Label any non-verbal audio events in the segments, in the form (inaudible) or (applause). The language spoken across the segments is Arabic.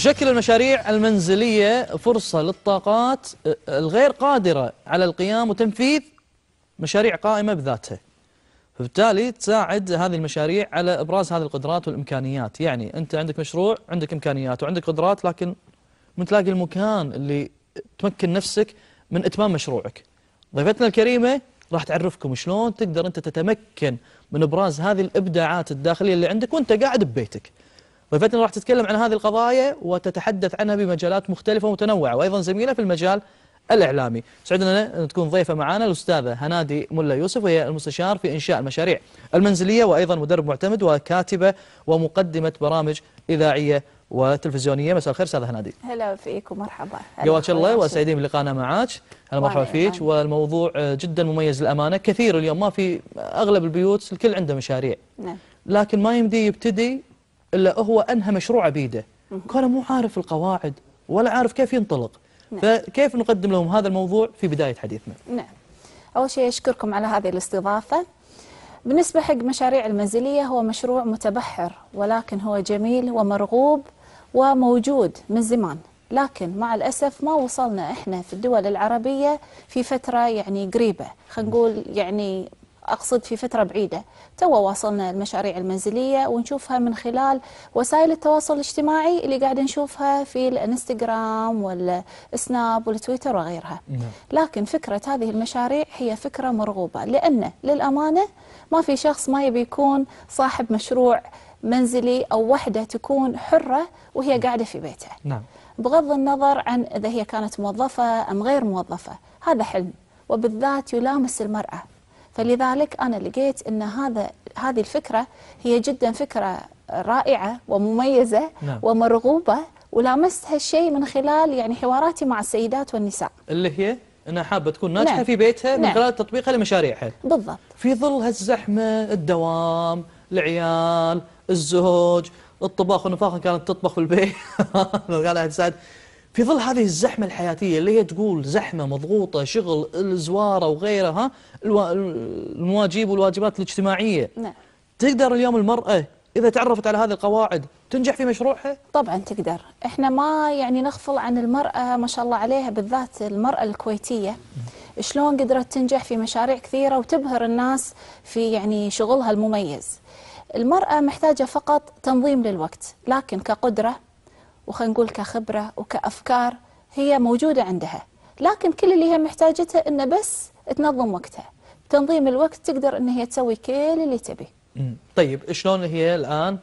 تشكل المشاريع المنزلية فرصة للطاقات الغير قادرة على القيام وتنفيذ مشاريع قائمة بذاتها. فبالتالي تساعد هذه المشاريع على إبراز هذه القدرات والإمكانيات. يعني أنت عندك مشروع عندك إمكانيات وعندك قدرات لكن من تلاقي المكان اللي تمكن نفسك من إتمام مشروعك. ضيفتنا الكريمة راح تعرفكم شلون تقدر أنت تتمكن من إبراز هذه الإبداعات الداخلية اللي عندك وأنت قاعد ببيتك. ضيفتنا راح تتكلم عن هذه القضايا وتتحدث عنها بمجالات مختلفة ومتنوعة وأيضا زميلة في المجال الإعلامي. سعدنا أن تكون ضيفة معنا الأستاذة هنادي ملا يوسف وهي المستشار في إنشاء المشاريع المنزلية وأيضا مدرب معتمد وكاتبة ومقدمة برامج إذاعية وتلفزيونية. مساء الخير أستاذة هنادي. هلا فيك ومرحبا. قواك الله وسعيدين بلقائنا معك هلا مرحبا فيك. والموضوع جدا مميز للأمانة. كثير اليوم ما في أغلب البيوت الكل عنده مشاريع. نعم. لكن ما يمدي يبتدي إلا هو أنهى مشروع بيده كونه مو عارف القواعد ولا عارف كيف ينطلق. نعم. فكيف نقدم لهم هذا الموضوع في بداية حديثنا؟ نعم. أول شيء أشكركم على هذه الاستضافة. بالنسبة حق مشاريع المنزلية هو مشروع متبحر ولكن هو جميل ومرغوب وموجود من زمان. لكن مع الأسف ما وصلنا إحنا في الدول العربية في فترة يعني قريبة. خلينا نقول يعني أقصد في فترة بعيدة. تو واصلنا المشاريع المنزلية ونشوفها من خلال وسائل التواصل الاجتماعي اللي قاعد نشوفها في الإنستغرام والسناب والتويتر وغيرها. نعم. لكن فكرة هذه المشاريع هي فكرة مرغوبة لأن للأمانة ما في شخص ما يبي يكون صاحب مشروع منزلي أو وحدة تكون حرة وهي قاعدة في بيتها نعم. بغض النظر عن إذا هي كانت موظفة أم غير موظفة هذا حلم. وبالذات يلامس المرأة. فلذلك أنا لقيت أن هذا هذه الفكرة هي جدا فكرة رائعة ومميزة نعم. ومرغوبة ولامست هالشيء من خلال يعني حواراتي مع السيدات والنساء اللي هي أنها حابة تكون ناجحة نعم. في بيتها من نعم. خلال تطبيقها لمشاريعها بالضبط في ظل هالزحمة الدوام العيال الزوج الطباخ والنفاخ كانت تطبخ في البيت (laughs) قالها تساعد في ظل هذه الزحمة الحياتية اللي هي تقول زحمة مضغوطة شغل الزوارة وغيرها المواجيب والواجبات الاجتماعية. نعم. تقدر اليوم المرأة إذا تعرفت على هذه القواعد تنجح في مشروعها؟ طبعا تقدر. إحنا ما يعني نغفل عن المرأة ما شاء الله عليها بالذات المرأة الكويتية. شلون قدرت تنجح في مشاريع كثيرة وتبهر الناس في يعني شغلها المميز. المرأة محتاجة فقط تنظيم للوقت لكن كقدرة وخلينا نقول كخبرة وكأفكار هي موجودة عندها. لكن كل اللي هي محتاجته إنه بس تنظم وقتها. تنظيم الوقت تقدر إن هي تسوي كل اللي تبي. طيب شلون هي الآن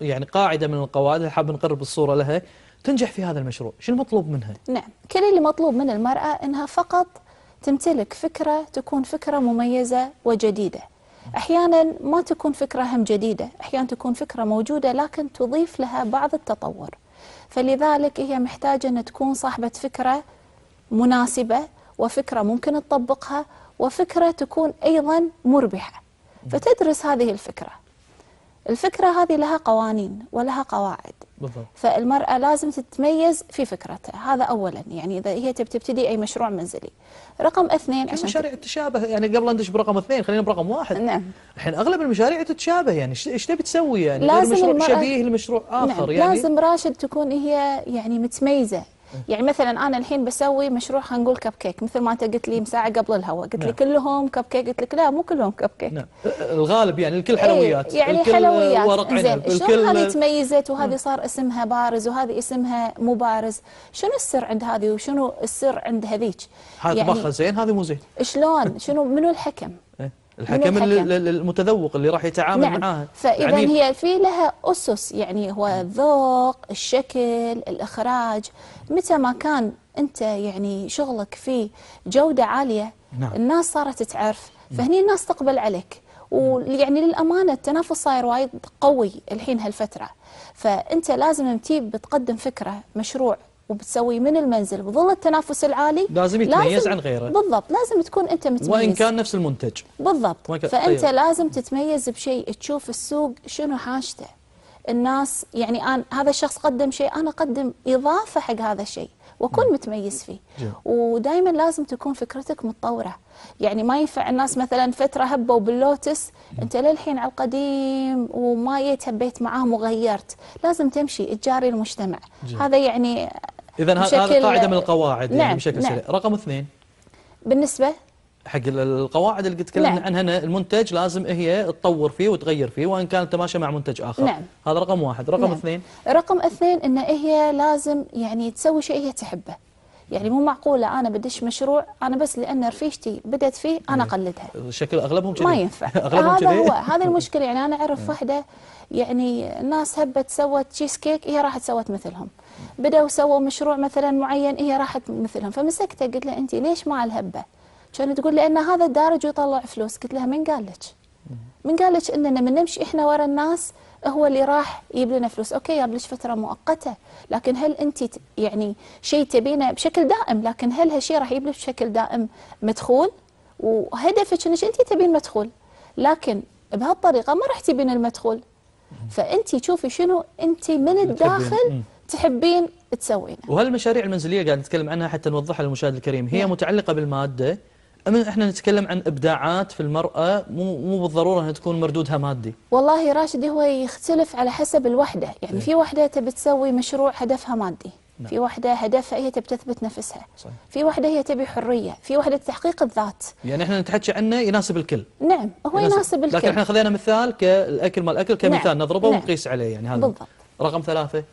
يعني قاعدة من القواعد اللي حاب نقرب الصورة لها تنجح في هذا المشروع؟ شو المطلوب منها؟ نعم. كل اللي مطلوب من المرأة إنها فقط تمتلك فكرة تكون فكرة مميزة وجديدة. أحيانا ما تكون فكرة هم جديدة. أحيانا تكون فكرة موجودة لكن تضيف لها بعض التطور. فلذلك هي محتاجة أن تكون صاحبة فكرة مناسبة وفكرة ممكن تطبقها وفكرة تكون أيضا مربحة. فتدرس هذه الفكرة. الفكرة هذه لها قوانين ولها قواعد. بالضبط. فالمرأة لازم تتميز في فكرتها. هذا أولا. يعني إذا هي تبي تبتدي أي مشروع منزلي. رقم اثنين في عشان مشاريع تتشابه. يعني قبل لا ندش برقم اثنين خلينا برقم واحد. نعم. الحين أغلب المشاريع تتشابه. يعني إيش إيش تبي تسوي؟ يعني لازم غير مشروع المرأة- شبيه لمشروع آخر. نعم يعني لازم راشد تكون هي يعني متميزة. يعني مثلا أنا الحين بسوي مشروع خلينا نقول كب كيك مثل ما أنت قلت لي مساعة قبل الهواء قلت لي نعم. كلهم كب كيك قلت لك لا مو كلهم كب كيك نعم. الغالب يعني الكل حلويات. إيه يعني الكل حلويات. ورق عنب. زين شلون هذه تميزت؟ وهذه صار اسمها بارز وهذه اسمها مو بارز. شنو السر عند هذه؟ وشنو السر عند هذيك؟ هذا طبخها زين هذا مو زين. شلون؟ شنو؟ منو الحكم؟ إيه. الحكم الحكم؟ ال- ال- المتذوق اللي راح يتعامل معاها فإذا العميل. هي في لها أسس يعني هو الذوق الشكل الإخراج. متى ما كان أنت يعني شغلك فيه جودة عالية نعم. الناس صارت تعرف. فهني الناس تقبل عليك. ويعني للأمانة التنافس صاير وايد قوي الحين هالفترة. فأنت لازم تجي بتقدم فكرة مشروع. وبتسوي من المنزل. بظل التنافس العالي؟ لازم يتميز عن غيره. بالضبط. لازم تكون أنت متميز. وإن كان نفس المنتج. بالضبط. فأنت طيب. لازم تتميز بشيء. تشوف السوق شنو حاجته. الناس يعني أنا هذا الشخص قدم شيء أنا أقدم إضافة حق هذا الشيء. واكون متميز فيه. ودائما لازم تكون فكرتك متطورة. يعني ما ينفع الناس مثلا فترة هبوا باللوتس أنت للحين على القديم وما جيت هبيت معاهم وغيرت. لازم تمشي تجاري المجتمع. جميل. هذا يعني اذا بشكل- قاعدة من القواعد يعني نعم، بشكل نعم. سريع. رقم اثنين. بالنسبة حق ال- القواعد اللي تكلمنا نعم. عنها المنتج لازم هي تطور فيه وتغير فيه وإن كان تماشى مع منتج آخر. نعم. هذا رقم واحد. رقم نعم. اثنين؟ رقم اثنين إن هي لازم يعني تسوي شيء هي تحبه. يعني مو معقولة أنا بدش مشروع أنا بس لأن رفيجتي بدت فيه أنا اقلدها شكل أغلبهم كذي. ما ينفع. (laughs) أغلبهم هذا هو هذه (laughs) المشكلة. يعني أنا أعرف واحدة يعني الناس هبت سوت تشيز كيك هي راحت سوت مثلهم. بدأوا سووا مشروع مثلا معين هي راحت مثلهم. فمسكتها قلت لها انت ليش مع الهبة؟ كانت تقول لي أن هذا دارج ويطلع فلوس. قلت لها من قال لك من قال لك إننا من نمشي إحنا ورا الناس هو اللي راح يجيب لنا فلوس. أوكي جاب لك فترة مؤقتة لكن هل أنت يعني شيء تبينه بشكل دائم؟ لكن هل هالشيء راح يجيب لك بشكل دائم مدخول؟ وهدفك إنك أنت تبين مدخول لكن بهالطريقة ما راح تبين المدخول. فأنت شوفي شنو أنت من الداخل. تحبين تسوينه. وهل المشاريع المنزلية قاعد نتكلم عنها حتى نوضحها للمشاهد الكريم. هي نعم. متعلقة بالمادة إحنا نتكلم عن إبداعات في المرأة مو مو بالضرورة إنها تكون مردودها مادي والله راشد هو يختلف على حسب الوحدة يعني في وحدة تبي تسوي مشروع هدفها مادي نعم. في وحدة هدفها هي تبي تثبت نفسها صحيح. في وحدة هي تبي حرية في وحدة تحقيق الذات يعني إحنا نتحكي عنه يناسب الكل نعم هو يناسب لكن إحنا الكل خذينا مثال كالأكل مال الأكل كمثال نعم. نضربه نعم. ونقيس عليه يعني هذا بالضبط. رقم ثلاثة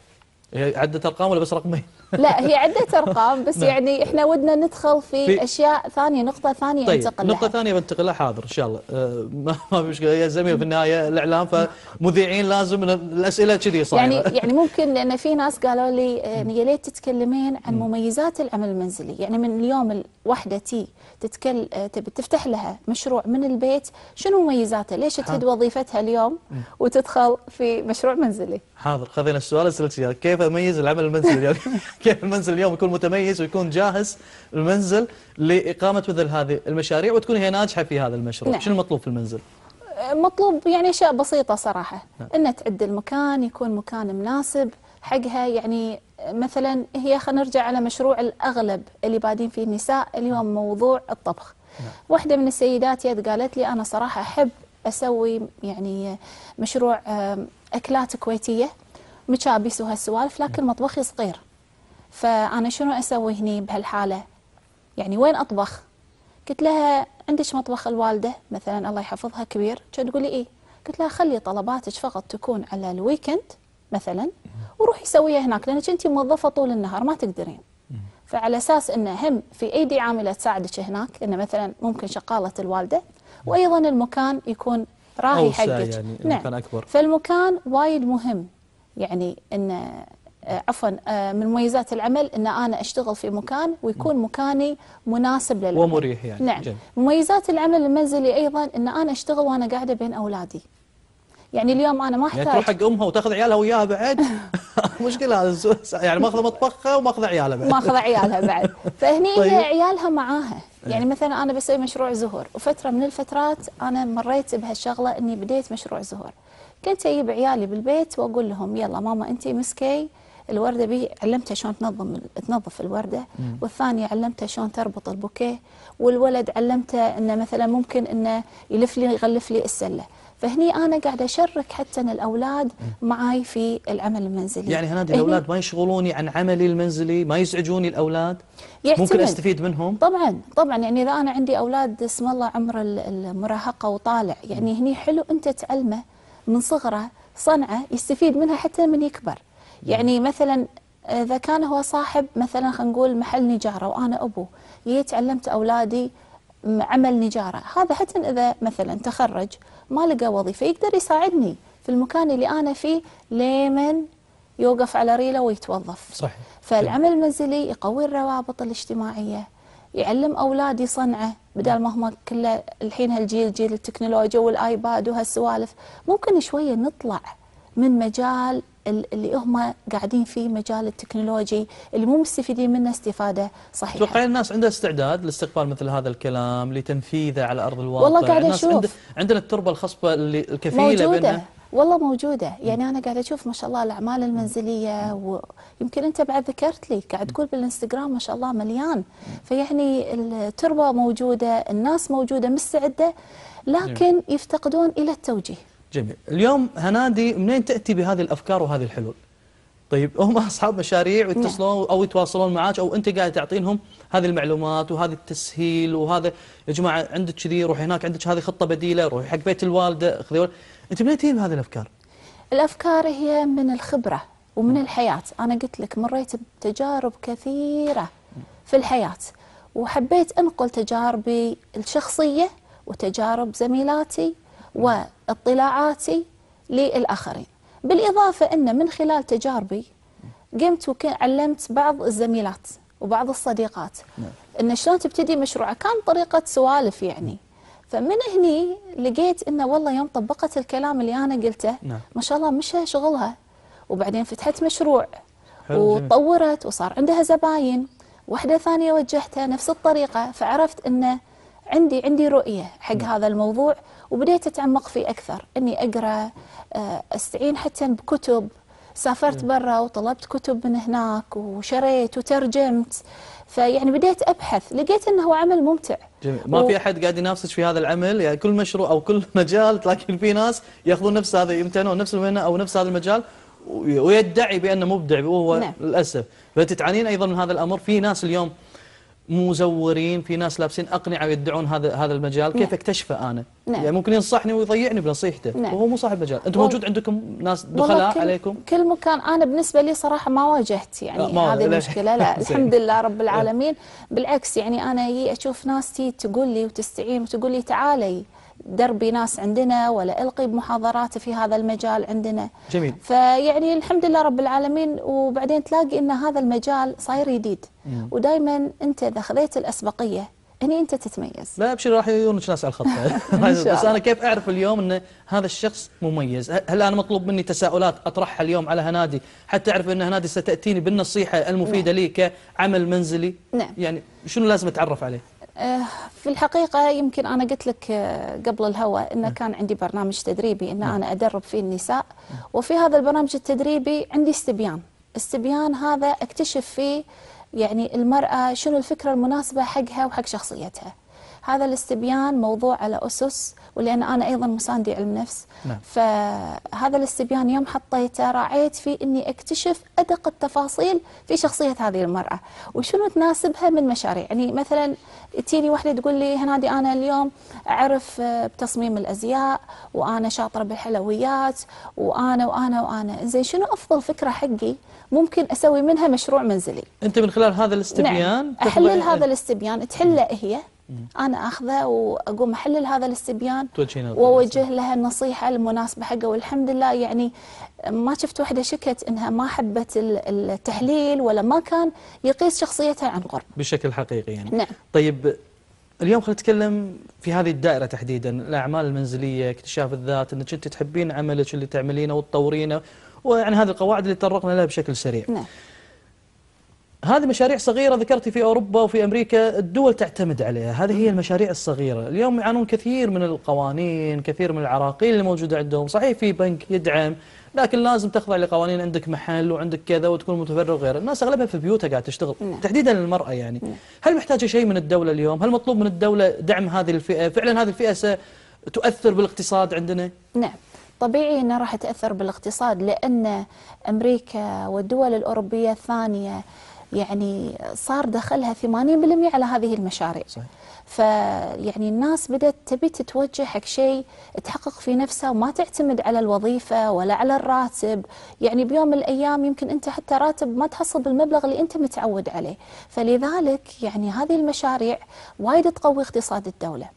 هي عدة أرقام ولا بس رقمين؟ (laughs) لا هي عدة أرقام بس نعم. يعني إحنا ودنا ندخل في, في- أشياء ثانية نقطة ثانية طيب ننتقل نقطة لها. ثانية بنتقل لها حاضر إن شاء الله. آه، (laughs) ما في مشكلة. يا زميل في النهاية الإعلام فمذيعين لازم الأسئلة كذي صايرة يعني (laughs) يعني ممكن لأن في ناس قالوا لي آه، يا ليت تتكلمين عن مميزات العمل المنزلي. يعني من اليوم الوحدة تي تتكل آه، تبي تفتح لها مشروع من البيت شنو مميزاته ليش تهد وظيفتها اليوم وتدخل في مشروع منزلي؟ حاضر خذينا السؤال أسألك كيف أميز العمل المنزلي كيف المنزل اليوم يكون متميز ويكون جاهز المنزل لإقامة مثل هذه المشاريع وتكون هي ناجحة في هذا المشروع؟ نعم. شنو المطلوب في المنزل؟ مطلوب يعني أشياء بسيطة صراحة. ان تعد المكان يكون مكان مناسب حقها يعني مثلا هي خلينا نرجع على مشروع الأغلب اللي بادين فيه النساء اليوم موضوع الطبخ. واحدة من السيدات يد قالت لي أنا صراحة أحب أسوي يعني مشروع آم، أكلات كويتية مشابس وهالسوالف لكن مطبخي صغير. فأنا شنو أسوي هني بهالحالة؟ يعني وين أطبخ؟ قلت لها عندك مطبخ الوالدة؟ مثلا الله يحفظها كبير. كانت تقول لي إيه. قلت لها خلي طلباتك فقط تكون على الويكند مثلا وروحي سويها هناك لأنك أنت موظفة طول النهار ما تقدرين. فعلى أساس انه هم في ايدي عامله تساعدك هناك انه مثلا ممكن شقالة الوالدة وأيضا المكان يكون راهي حقك. يعني المكان أكبر. فالمكان وايد مهم. يعني إن آه، عفوا آه، من مميزات العمل إن أنا أشتغل في مكان ويكون مكاني مناسب للعمل. ومريح يعني. نعم. جميل. مميزات العمل المنزلي أيضا إن أنا أشتغل وأنا قاعدة بين أولادي. يعني اليوم أنا ما يعني تروح أحتاج حق أمها وتأخذ عيالها وياها بعد؟ (laughs) (laughs) مشكلة هذا. يعني ماخذة مطبخها وماخذة عيالها بعد. ماخذ عيالها بعد. فهني طيب. هي عيالها معاها. يعني مثلا أنا بسوي مشروع زهور وفترة من الفترات أنا مريت بهالشغلة إني بديت مشروع زهور. كنت أجيب عيالي بالبيت وأقول لهم يلا ماما انت مسكي الوردة بي علمتها شلون تنظم تنظف الوردة والثانية علمتها شلون تربط البوكيه والولد علمته إنه مثلا ممكن إنه يلف لي يغلف لي السلة. فهني أنا قاعدة أشرك حتى الأولاد معاي في العمل المنزلي. يعني هنادي هني الأولاد ما يشغلوني عن عملي المنزلي ما يزعجوني الأولاد؟ ممكن يعتمد. أستفيد منهم؟ طبعا طبعا. يعني إذا أنا عندي أولاد اسم الله عمر ال- المراهقة وطالع يعني هني حلو أنت تعلمه من صغره صنعه يستفيد منها حتى من يكبر. يعني مثلا إذا كان هو صاحب مثلا خلينا نقول محل نجارة وأنا ابوه جيت علمت أولادي عمل نجارة هذا حتى إذا مثلا تخرج ما لقى وظيفة يقدر يساعدني في المكان اللي أنا فيه لمن يوقف على ريله ويتوظف. صحيح. فالعمل المنزلي يقوي الروابط الاجتماعية يعلم أولادي صنعة بدل ما هم كله الحين هالجيل جيل التكنولوجيا والآيباد وهالسوالف ممكن شوية نطلع من مجال ال- اللي هم قاعدين فيه مجال التكنولوجي اللي مو مستفيدين منه استفادة صحيحة. توقعين الناس عندها استعداد لاستقبال مثل هذا الكلام لتنفيذه على أرض الواقع؟ والله قاعدة الناس أشوف. عند- عندنا التربة الخصبة اللي الكفيلة موجودة. بانها والله موجودة. يعني أنا قاعدة أشوف ما شاء الله الأعمال المنزلية ويمكن أنت بعد ذكرت لي قاعد تقول بالإنستغرام ما شاء الله مليان. فيعني التربة موجودة الناس موجودة مستعدة لكن يفتقدون إلى التوجيه. جميل. اليوم هنادي منين تأتي بهذه الأفكار وهذه الحلول؟ طيب هم أصحاب مشاريع ويتصلون أو يتواصلون معك أو أنت قاعد تعطينهم هذه المعلومات وهذا التسهيل وهذا يا جماعة عندك كذي روحي هناك عندك هذه خطة بديلة روحي حق بيت الوالدة خذي أنت منين تجيب هذه الأفكار؟ الأفكار هي من الخبرة ومن الحياة. أنا قلت لك مريت بتجارب كثيرة في الحياة وحبيت أنقل تجاربي الشخصية وتجارب زميلاتي واطلاعاتي للآخرين. بالإضافة أن من خلال تجاربي قمت وعلمت بعض الزميلات وبعض الصديقات نعم. أن شلون تبتدي مشروعك. كان طريقة سوالف يعني. فمن هني لقيت إنه والله يوم طبقت الكلام اللي أنا قلته نعم. ما شاء الله مشى شغلها. وبعدين فتحت مشروع وطورت وصار عندها زباين. واحدة ثانية وجهتها نفس الطريقة فعرفت انه عندي عندي رؤية حق نعم. هذا الموضوع. وبديت أتعمق فيه أكثر إني أقرأ آه، أستعين حتى بكتب سافرت. برا وطلبت كتب من هناك وشريت وترجمت فيعني بديت أبحث لقيت إنه هو عمل ممتع جميل. ما و... في أحد قاعد ينافسك في هذا العمل يعني كل مشروع أو كل (laughs) مجال لكن في ناس يأخذون نفس هذا يمتهنون نفس المهنة أو نفس هذا المجال ويدعي بأنه مبدع وهو نعم. للأسف فأنت تعانين أيضا من هذا الأمر في ناس اليوم مزورين في ناس لابسين أقنعة ويدعون هذا هذا المجال. كيف نعم. اكتشفه أنا؟ نعم. يعني ممكن ينصحني ويضيعني بنصيحته. نعم. وهو مو صاحب مجال أنتم موجود عندكم ناس دخلاء كل عليكم؟ كل مكان. أنا بالنسبة لي صراحة ما واجهت يعني ما هذه المشكلة. لا (laughs) الحمد لله رب العالمين. بالعكس يعني أنا أشوف ناس تي تقول لي وتستعين وتقول لي تعالي. دربي ناس عندنا ولا ألقي بمحاضرات في هذا المجال عندنا. جميل. فيعني الحمد لله رب العالمين وبعدين تلاقي إن هذا المجال صاير جديد. ودائما أنت إذا خذيت الأسبقية هني أنت تتميز. لا أبشر راح يجونك ناس على الخط. (laughs) (laughs) بس أنا كيف أعرف اليوم إن هذا الشخص مميز؟ هل أنا مطلوب مني تساؤلات أطرحها اليوم على هنادي؟ حتى أعرف إن هنادي ستأتيني بالنصيحة المفيدة نعم. لي كعمل منزلي. نعم. يعني شنو لازم أتعرف عليه؟ في الحقيقة يمكن أنا قلت لك آه، قبل الهواء أن كان عندي برنامج تدريبي أن أنا أدرب فيه النساء. وفي هذا البرنامج التدريبي عندي استبيان. استبيان هذا اكتشف فيه يعني المرأة شنو الفكرة المناسبة حقها وحق شخصيتها. هذا الاستبيان موضوع على أسس ولأن أنا أيضا مساندي علم نفس. نعم. فهذا الاستبيان يوم حطيته راعيت فيه أني أكتشف أدق التفاصيل في شخصية هذه المرأة. وشنو تناسبها من مشاريع؟ يعني مثلا تيني واحدة تقول لي هنادي أنا اليوم أعرف بتصميم الأزياء وأنا شاطرة بالحلويات وأنا وأنا وأنا. زين شنو أفضل فكرة حقي ممكن أسوي منها مشروع منزلي؟ أنت من خلال هذا الاستبيان نعم. أحلل هذا الاستبيان تحله هي أنا أخذه وأقوم أحلل هذا الاستبيان وأوجه لها النصيحة المناسبة حقه. والحمد لله يعني ما شفت واحدة شكت إنها ما حبت التحليل ولا ما كان يقيس شخصيتها عن قرب. بشكل حقيقي يعني. نعم. طيب اليوم خلينا نتكلم في هذه الدائرة تحديدا الأعمال المنزلية اكتشاف الذات إنك انت تحبين عملك اللي تعملينه وتطورينه ويعني هذه القواعد اللي تطرقنا لها بشكل سريع. نعم. هذه مشاريع صغيرة ذكرتي في أوروبا وفي أمريكا الدول تعتمد عليها هذه هي المشاريع الصغيرة. اليوم يعانون كثير من القوانين كثير من العراقيل اللي موجودة عندهم. صحيح في بنك يدعم لكن لازم تخضع لقوانين عندك محل وعندك كذا وتكون متفرغ غير الناس أغلبها في بيوتها قاعد تشتغل نعم. تحديدا للمرأة يعني. نعم. هل محتاجة شيء من الدولة اليوم؟ هل مطلوب من الدولة دعم هذه الفئة؟ فعلا هذه الفئة ستؤثر بالاقتصاد عندنا؟ نعم. طبيعي أنها راح تأثر بالاقتصاد لأن أمريكا والدول الأوروبية الثانية يعني صار دخلها 80% على هذه المشاريع. صحيح. فيعني الناس بدأت تبي تتوجه حق شيء تحقق في نفسها وما تعتمد على الوظيفة ولا على الراتب. يعني بيوم من الأيام يمكن أنت حتى راتب ما تحصل بالمبلغ اللي أنت متعود عليه. فلذلك يعني هذه المشاريع وايد تقوي اقتصاد الدولة.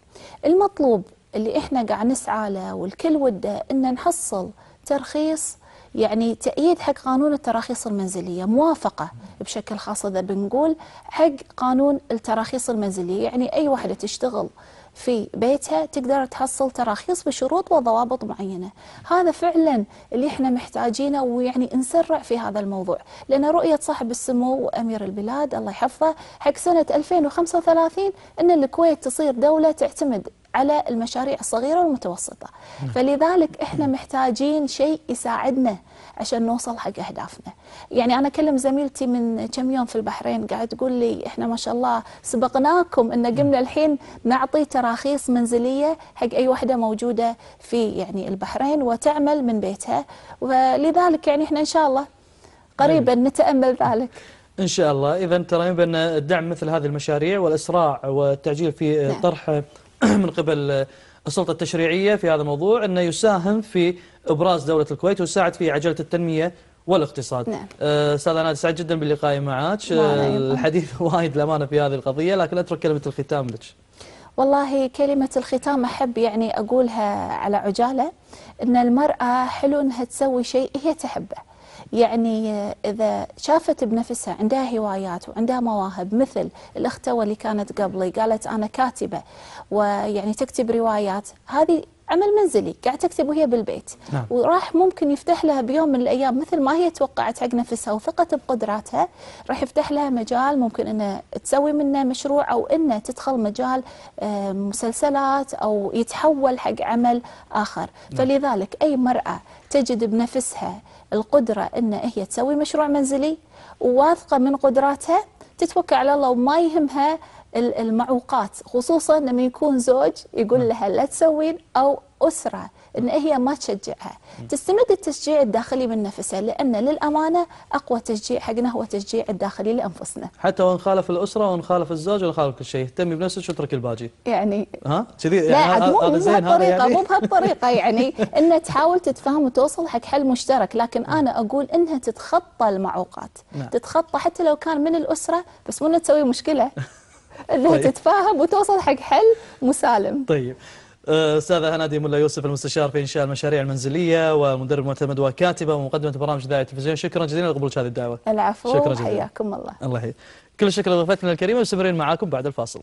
المطلوب اللي إحنا قاعد نسعى له والكل وده ان نحصل ترخيص يعني تأييد حق قانون التراخيص المنزلية موافقة بشكل خاص. إذا بنقول حق قانون التراخيص المنزلية يعني أي واحدة تشتغل في بيتها تقدر تحصل تراخيص بشروط وضوابط معينة. هذا فعلا اللي إحنا محتاجينه ويعني نسرع في هذا الموضوع. لأن رؤية صاحب السمو وأمير البلاد الله يحفظه حق سنة 2035 أن الكويت تصير دولة تعتمد على المشاريع الصغيرة والمتوسطة. فلذلك إحنا محتاجين شيء يساعدنا عشان نوصل حق أهدافنا. يعني أنا أكلم زميلتي من كم يوم في البحرين قاعد تقول لي إحنا ما شاء الله سبقناكم إن قمنا الحين نعطي تراخيص منزلية حق أي وحدة موجودة في يعني البحرين وتعمل من بيتها. ولذلك يعني إحنا إن شاء الله قريبا نتأمل ذلك. إن شاء الله. إذا ترى بأن الدعم مثل هذه المشاريع والإسراع والتعجيل في نعم. طرح (clears throat) من قبل السلطة التشريعية في هذا الموضوع أنه يساهم في إبراز دولة الكويت ويساعد في عجلة التنمية والاقتصاد نعم. أه، أستاذ أنا سعيد جدا بلقائي معك أيضاً. الحديث (laughs) وايد الأمانة في هذه القضية لكن أترك كلمة الختام لك والله كلمة الختام أحب يعني أقولها على عجالة أن المرأة حلو أنها تسوي شيء هي تحبه يعني إذا شافت بنفسها عندها هوايات وعندها مواهب مثل الأختوة اللي كانت قبلي قالت أنا كاتبة ويعني تكتب روايات هذه عمل منزلي قاعد تكتب وهي بالبيت. نعم. وراح ممكن يفتح لها بيوم من الأيام مثل ما هي توقعت حق نفسها وثقت بقدراتها راح يفتح لها مجال ممكن انها تسوي منه مشروع أو انها تدخل مجال آه، مسلسلات أو يتحول حق عمل آخر. فلذلك أي مرأة تجد بنفسها القدرة ان هي تسوي مشروع منزلي وواثقه من قدراتها تتوكل على الله وما يهمها المعوقات خصوصا لما يكون زوج يقول لها لا تسوين أو أسرة إن هي ما تشجعها. تستمد التشجيع الداخلي من نفسها لأن للأمانة أقوى تشجيع حقنا هو التشجيع الداخلي لأنفسنا. حتى وإن خالف الأسرة وإن خالف الزوج وإن خالف كل شيء اهتمي بنفسك واترك الباقي. يعني ها؟ كذي لا يعني مو هذا مو بهالطريقه يعني مو بهالطريقة. (laughs) يعني انها تحاول تتفاهم وتوصل حق حل مشترك لكن أنا أقول إنها تتخطى المعوقات. نعم. تتخطى حتى لو كان من الأسرة بس مو تسوي مشكلة. (laughs) انها طيب. تتفاهم وتوصل حق حل مسالم. طيب. أه، أستاذة هنادي ملا يوسف المستشار في إنشاء المشاريع المنزلية ومدرب معتمد وكاتبة ومقدمة برامج إذاعة التلفزيون شكرا جزيلا لقبولك هذه الدعوة. العفو شكرا جزيلا. حياكم الله. الله يحييك. كل الشكر لضيفتنا الكريمة مستمرين معاكم بعد الفاصل.